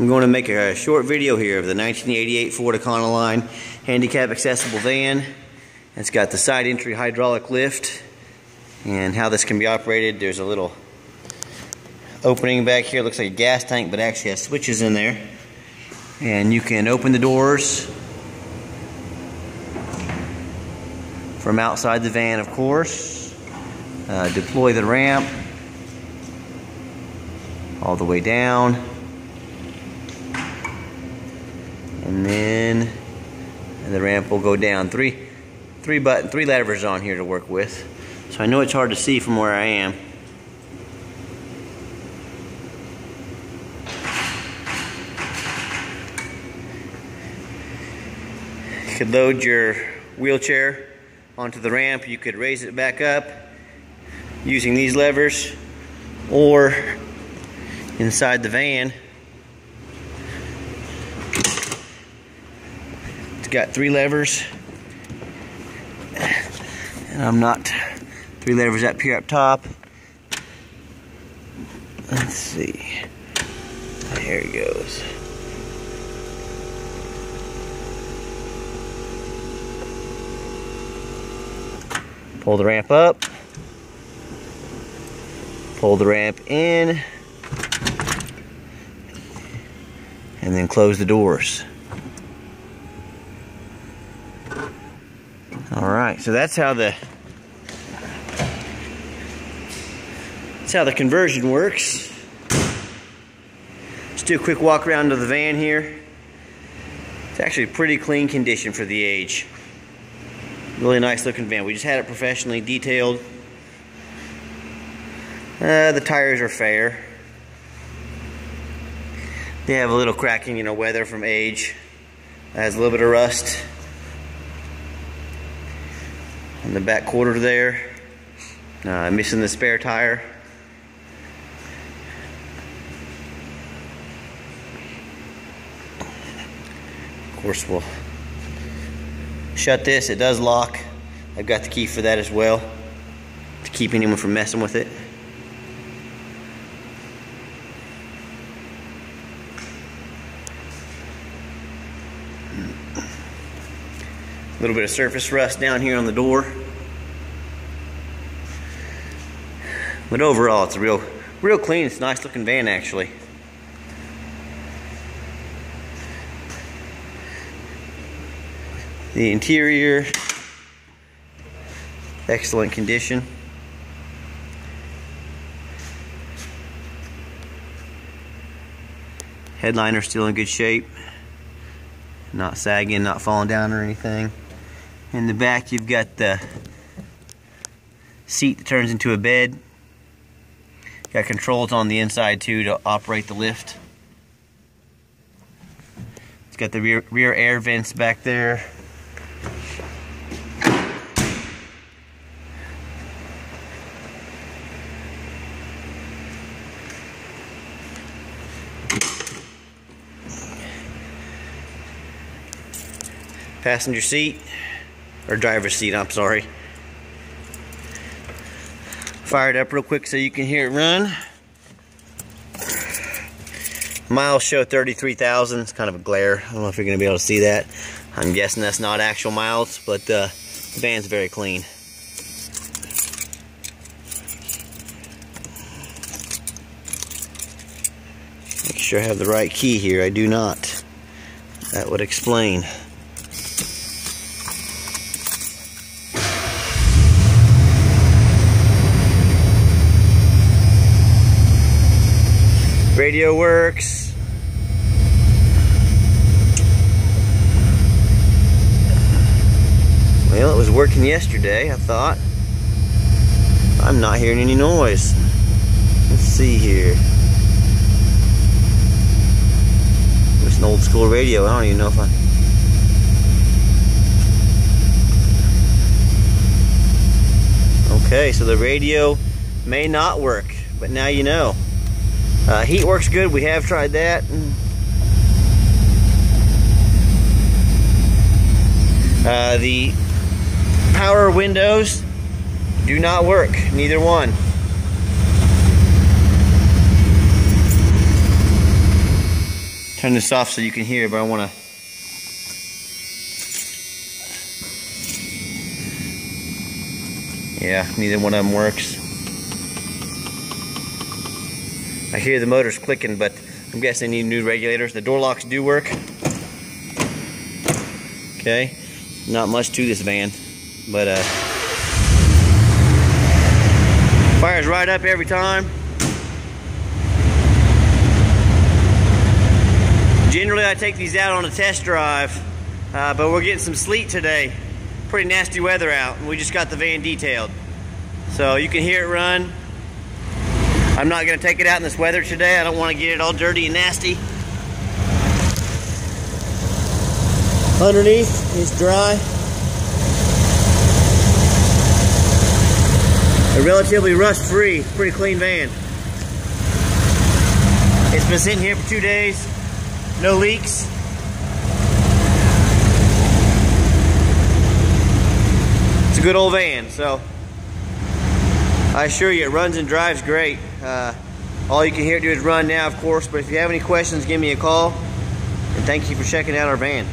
I'm going to make a short video here of the 1988 Ford Econoline handicap accessible van. It's got the side entry hydraulic lift and how this can be operated. There's a little opening back here, looks like a gas tank, but actually has switches in there. And you can open the doors from outside the van, of course. Uh, deploy the ramp all the way down. And then the ramp will go down. Three, three button, three levers on here to work with. So I know it's hard to see from where I am. You could load your wheelchair onto the ramp. You could raise it back up using these levers or inside the van got three levers. And I'm not three levers up here up top. Let's see. There it goes. Pull the ramp up. Pull the ramp in. And then close the doors. All right, so that's how the that's how the conversion works. Let's do a quick walk around to the van here. It's actually pretty clean condition for the age. Really nice looking van. We just had it professionally detailed. Uh, the tires are fair. They have a little cracking, you know, weather from age. Has a little bit of rust in the back quarter there. Uh, missing the spare tire. Of course, we'll shut this. It does lock. I've got the key for that as well to keep anyone from messing with it. A little bit of surface rust down here on the door. But overall, it's a real, real clean. It's a nice looking van, actually. The interior, excellent condition. Headliner still in good shape. Not sagging, not falling down or anything. In the back you've got the seat that turns into a bed. Got controls on the inside too to operate the lift. It's got the rear, rear air vents back there. Passenger seat or driver's seat, I'm sorry. Fire it up real quick so you can hear it run. Miles show 33,000. It's kind of a glare. I don't know if you're going to be able to see that. I'm guessing that's not actual miles, but uh, the van's very clean. Make sure I have the right key here. I do not. That would explain. Radio works. Well, it was working yesterday, I thought. I'm not hearing any noise. Let's see here. It's an old school radio. I don't even know if I... Okay, so the radio may not work, but now you know. Uh, heat works good. We have tried that. Uh, the power windows do not work. Neither one. turn this off so you can hear, but I want to. Yeah, neither one of them works. I hear the motors clicking, but I'm guessing they need new regulators. The door locks do work. Okay, not much to this van, but uh, fires right up every time. Generally, I take these out on a test drive, uh, but we're getting some sleet today. Pretty nasty weather out, and we just got the van detailed. So you can hear it run. I'm not gonna take it out in this weather today. I don't wanna get it all dirty and nasty. Underneath is dry. A relatively rust-free, pretty clean van. It's been sitting here for two days. No leaks. It's a good old van, so I assure you it runs and drives great. Uh, all you can hear do is run now, of course, but if you have any questions, give me a call. And thank you for checking out our van.